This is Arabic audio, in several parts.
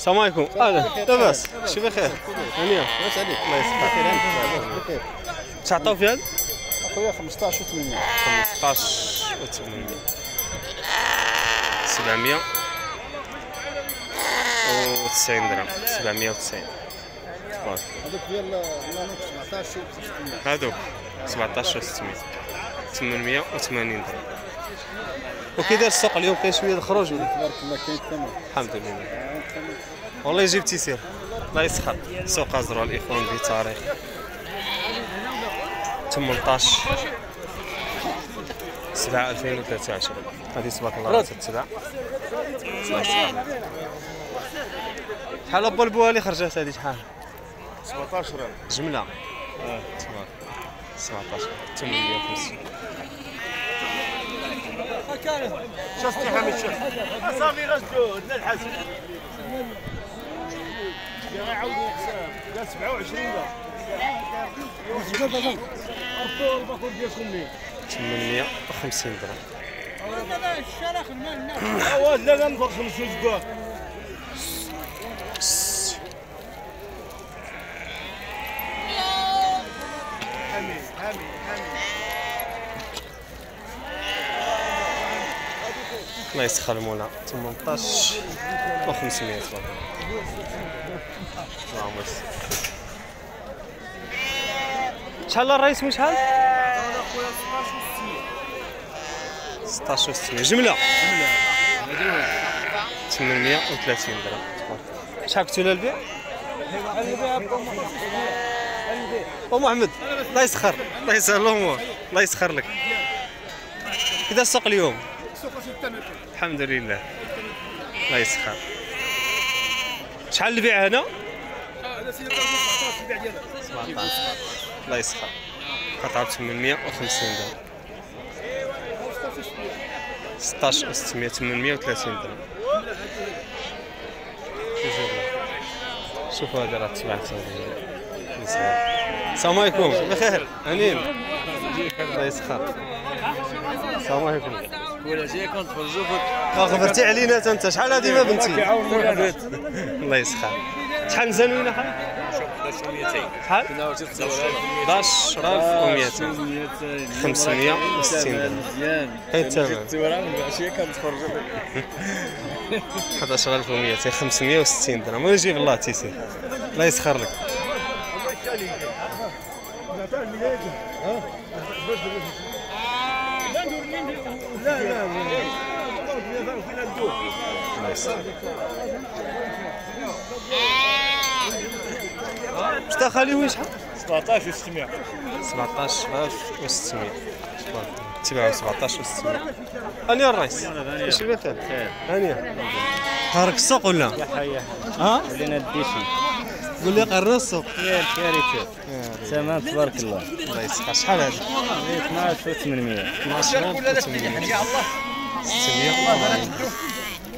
السلام عليكم. أهلا. لاباس شي بخير هانيه لاباس عليك الله يسلمك بخير تعطاو في هذا أخويا 15 و 800 15 و 800 700 و 90 درهم 790 تبارك هذوك ديال لانوك 17 و 600 هادوك 17 و 600 880 درهم. وكي داير السوق اليوم كاين شوية الخروج ولا؟ تبارك الله كاين الثمن الحمد لله. والله يجيب تيسير. الله يسخر. سوق ازرع الاخوان في تاريخ. 18 7 2023 هذه تبارك الله تبع شحال أبو البوالي خرجت هذه؟ شحال؟ 17 جملة. تبارك 17 850 شفتي حميد شوف صافي غسلوا عندنا الحسن. يا عاودوا الحساب قال 27 قال ربطوا الباكور ديالكم ليه 850 درهم لا لا نفرش نسوس كاع الله يسخر المولى 18 و 500 تبارك اللهم يسر شحال الرئيس من شحال؟ 16 و 600 جملة 830 درهم. شحال لها البيع؟ ام محمد. الله يسخر. الله يسهل الأمور. الله يسخر لك. كذا السوق اليوم؟ الحمد لله. الله يسخر. شحال البيع هنا؟ 17 الله يسخر. قطعة 850 درهم. 16 600 830 درهم. شوفوا هذا راه تبعت. السلام عليكم. بخير. هنين الله يسخر. السلام عليكم. ولا جاي كنت فرجوك غبرتي علينا انت. شحال هذه ما بنتي؟ الله يسخر. شحال زنوينه شحال؟ 11200 560 درهم هاي الثمن جاي كنت فرجوك 11200 560 درهم. وين يجيب الله تيسير الله يسخر لك. لا لا يسخر شتا خالي وين شحال؟ 17 و 600 17600 تبعوا 17 و 600 هاني الرئيس. واش بخير هانيه قارك السوق ولا؟ ها؟ ولينا الديشي قول لي قرنا السوق يا الكارثه تمام تبارك الله. الله يسخر. شحال هذه 12800 12800 600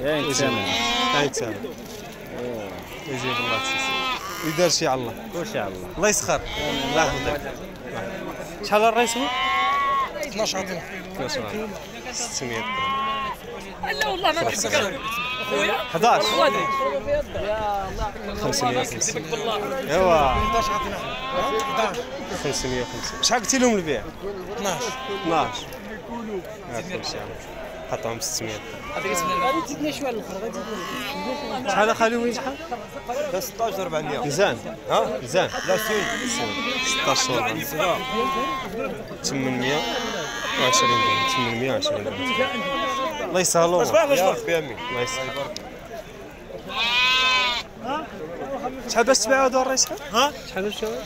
يا تمام هاي تسال يجيب الله تيسير يدار شي على الله ان شاء الله الله يسخر. الله يحفظك شحال الرئيس هو؟ 12 عطينا 12 600 درهم لا والله ما أنا خويا 11 غادي 550 ايوا 11 عطينا 550 شحال قلتي لهم البيع؟ 12 12 هاكم ان شاء الله حطهم 600 غادي تزيدني شوية الآخر غادي شحال اخالي وين شحال؟ 16 400 مزيان ها؟ مزيان لا سين 16 820 درهم 820 درهم الله يسهلوا يا ربي امين الله يسهل. شحال باش تبيعوا هادو الرئيس؟ شحال؟ ها؟ شحال باش تبيعوا؟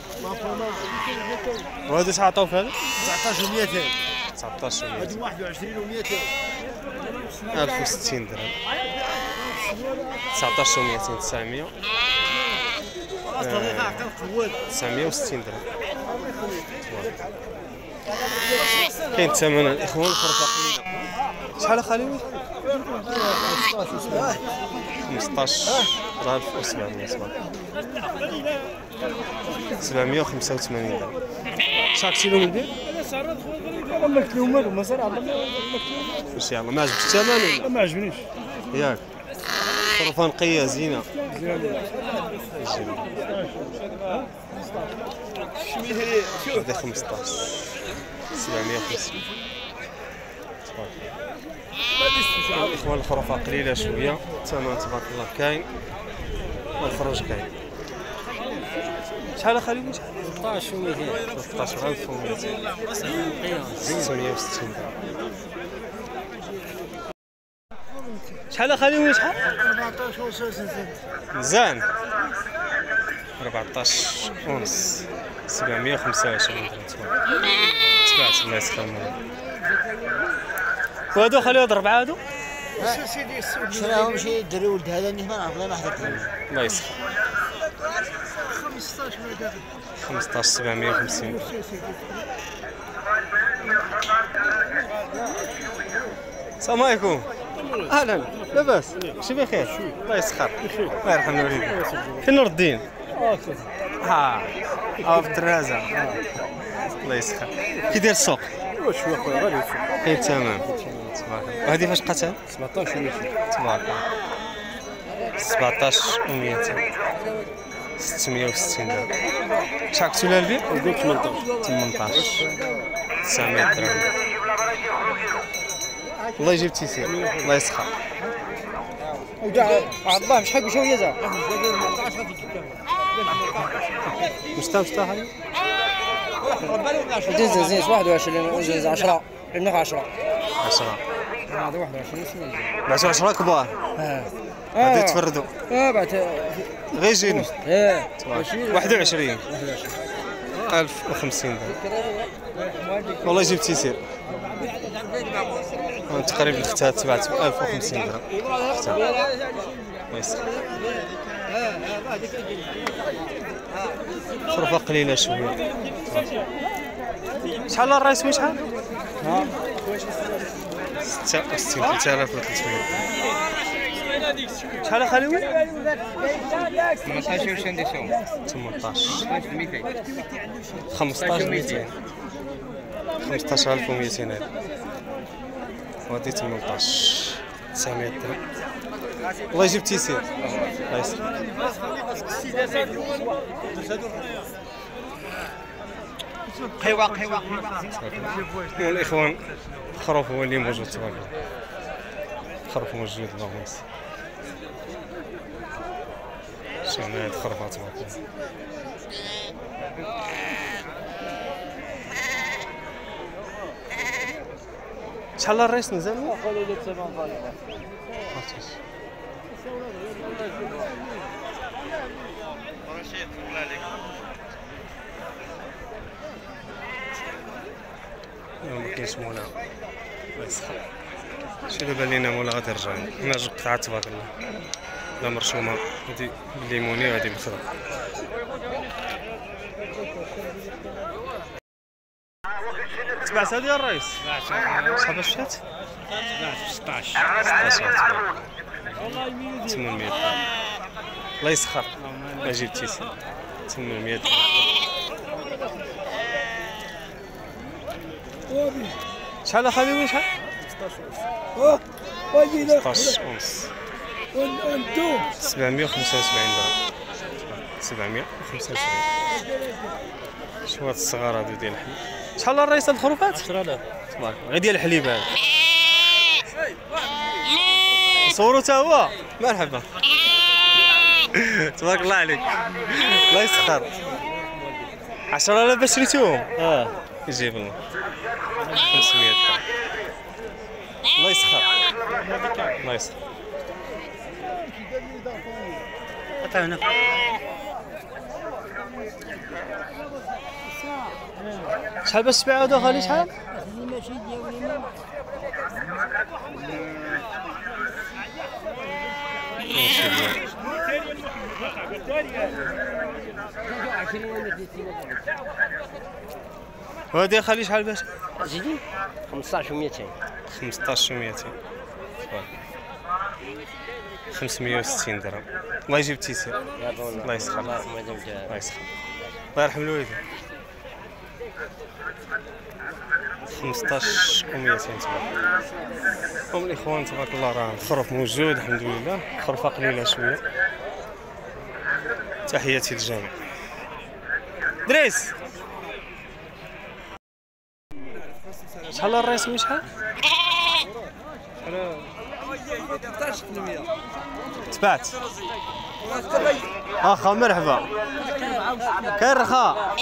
وهادو شحال عطاو في هذا؟ 19 و 200 19 و هذه 21 و 200 1060 درهم. 19 و 200 900 960 درهم. كاين الثمن الإخوان الخرفاقين شحال اخالي 15700 785 درهم شحال كنتي لهم البيع؟ ما قلت لهم والو ما صار ان شاء الله ما عجبك الثمن ولا؟ ما عجبنيش. ياك. خرفان نقية زينة. هذه 15 750 تبارك الله الاخوان الخرفة قليلة شوية. الثمن تبارك الله كاين. والخروج كاين. شحال اخالي شحال 16 و 200 13000 و 200 660 شحال؟ اخالي شحال 14 و 60 مزيان 14 ونص 725 درهم تبعت الله يسخر الربعة هادو سيدي السوق شراهم شي دري ولد هذا اللي ما نعرف لا ما حضرتهمش الله يسخر 15 ما داخل 15 750 السلام عليكم أهلا لاباس شي بخير الله يسخر الله يرحم الوالدين فين نور الدين ها آه في الدرازه الله يسخر كي داير السوق شوية خويا غادي كاين تمام. تبارك الله وهذه فاش قتل 17 و 200 تبارك الله. 17 و 200 660 درهم. شحال البيع؟ قلت 18 18 900 درهم الله يجيب تيسير الله يسخر. وكاع الله مش حق شوية زاد مشتا مشتا هاي زين زين 21 زين 10 عندنا 10 10 هذا 21 سنه بعتوا 10 كبار. آه. غادي يتفردوا. آه بعد. غير يجيني آه. 21 1050 درهم والله يجيب تيسير أنا تقريبا الاختها تبعت ب 1050 درهم. اختها الله خرفة قليلة شوية. شحال الرايس وين شحال؟ 66 3300 شحال اخالي 18 وش عندي سوم 18 200 15 200 15200 هذا. وهادي 18 900 درهم الله يجيب تيسير. الله يسلمك قيوا قيوا والإخوان الخروف هو اللي موجود تبارك الله الخروف موجود اللهم صل شوفنا هاد الخروفات تبارك الله شحال الريس. لا، ما كاينش مولا الله يسخر شي دابا لينا مولا غادي يرجع هنا جوج قطعات تبارك الله. لا مرشومه هادي بالليموني وهادي بالخضر تبعت هادي الرئيس شحال باش مشات؟ 16 16 800 الله يسخر يجيب تيسير 800 شحال اخالي وين شحال؟ 16 ونص 775 درهم 775 شو هاد الصغار هادو ديال الحليب شحال الرئيس هاد الخروفات؟ 10000 تبارك غير ديال الحليب هذا صورو تا هو. مرحبا. تبارك الله عليك. الله يسخر. 10000 باش شريتوهم آه. يجيب الله 500 درهم الله يسخر. الله يسخر. شحال باش تبيع هادو خالي شحال؟ وهادي خالي شحال باش؟ زيدي 15 و 200 15 و 200 560 درهم الله يجيب تيسير الله يسخر الله يسخر الله يرحم الوالدين 15 و 200 تبارك هم الاخوان تبارك الله راه الخروف موجود الحمد لله خرفه قليله شوية. تحياتي للجميع. دريس! شحال الرئيس شحال؟ تبعت. اخا مرحبا. كاين رخاء؟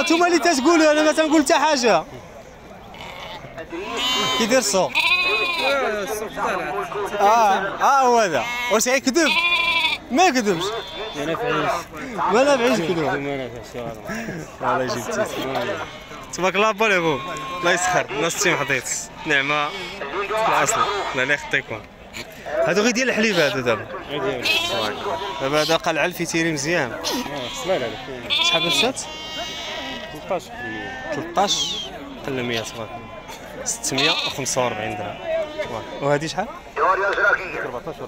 انتوما اللي تتقولوا أنا ما تنقول حتى حاجة. كي داير السوق آه آه هو هذا. واش غيكذب ما يكذبش. ما نفعيش ما نافعيش كذب ما نفعش والله جبتي. تبارك الله با بو الله يسخر. الناس تيم حطيت نعمة. الأصل. لا لا يخطيكم هادو غير ديال الحليب هادو دابا. دابا هذا قلع الفيتيري مزيان. شحال درت 13 13 قل 100 تبارك 645 درهم. وهذه شحال؟ 14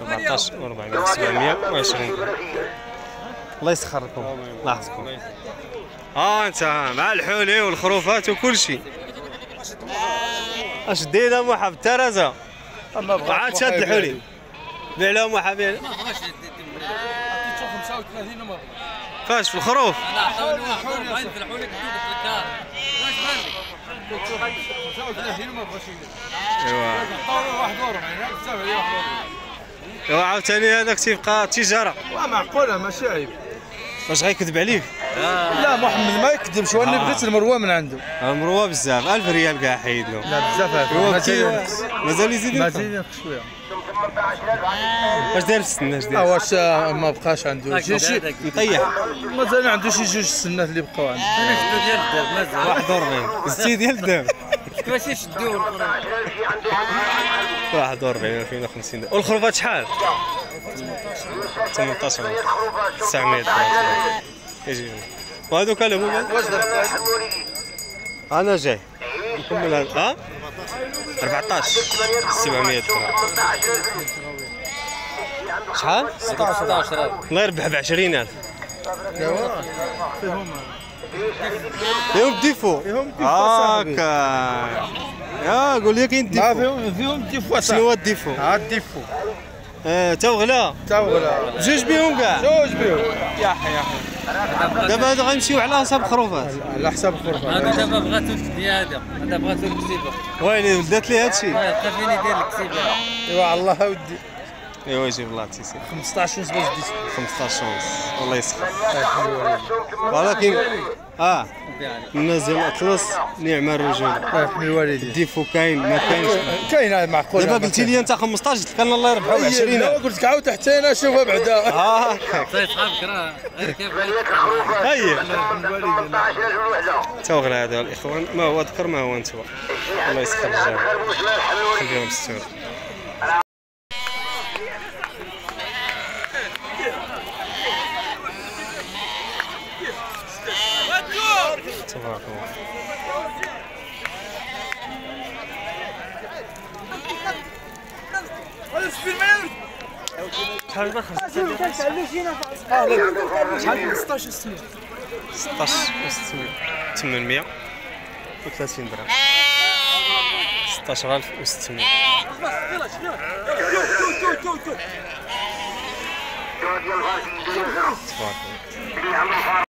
400 14 و400 720 درهم الله يسخر لكم الله يحفظكم. آه أنت مع الحولي والخروفات وكل شيء. أش دينا محب الترزه وعاد شاد الحولي بيع لهم محب فاش في الخروف. أنا عطوني واحد 40 في الكار. واش مالك؟ ايوا ايوا عاوتاني هذاك تيبقى تجارة. معقولة ماشي عيب. واش غيكذب عليك؟ لا محمد ما يكذبش وأنا آه. بغيت المروة من عنده؟ آه، مروة بزاف. 1000 ريال كاع حيد له. لا بزاف مازال يزيد. مازال ينقص. شوية. واش داير في السنة؟ اش أه داير واش آه، ما بقاش عنده. شي شي مطيح مازال عنده شي جوج سنات اللي بقاو عنده. ديال الدرب مازال 41 زدتي ديال الدم كيفاش يشدوه القرآن 41 2050 درهم والخروفات شحال؟ 18 900 يجي وهذوك واش درت أنا جاي. نكمل هذا. ها؟ 14 700 درهم. شحال؟ 16 الله يربح ب 20000 ايوا فيهم ديفو. فيهم ديفو. هاكا. يا قول لي كاين ديفو. فيهم فيهم ديفو شنو هو الديفو؟ ها الديفو آه تا وغلا تا ولا بجوج بيهم كاع. جوج بيهم. يا حي يا حي دابا هادو غيمشيو على حساب خروفات. على حساب الخرفه هذا دابا بغاتو تدي هذا هذا بغاتو الكسيبه ويلي ولدات لي هادشي. بقى فين يدير الكسيبه إيوا الله ودي. إيوا يجيب الله تيسير 15 نسبه جديد 15 شونس والله يسخر. ولكن آه. ديال الاطلس نعم الرجل. الله يحمي الوالدين ديفو كاين ما كاينش. كاين هذا معقول. دابا قلتي لي انت 15 قلت كان الله يربحو ب 20 لا قلت لك عاود حتى أنا شوفها بعدا. آه. صاي صحابك راه غير كيف؟ هيا توغل هذا الإخوان. ما هو ذكر ما هو أنتوا الله يسخر الجامع خليهم بالستور تبارك الله شحال دخل 16 و 800 و30 درهم 16600 تبارك الله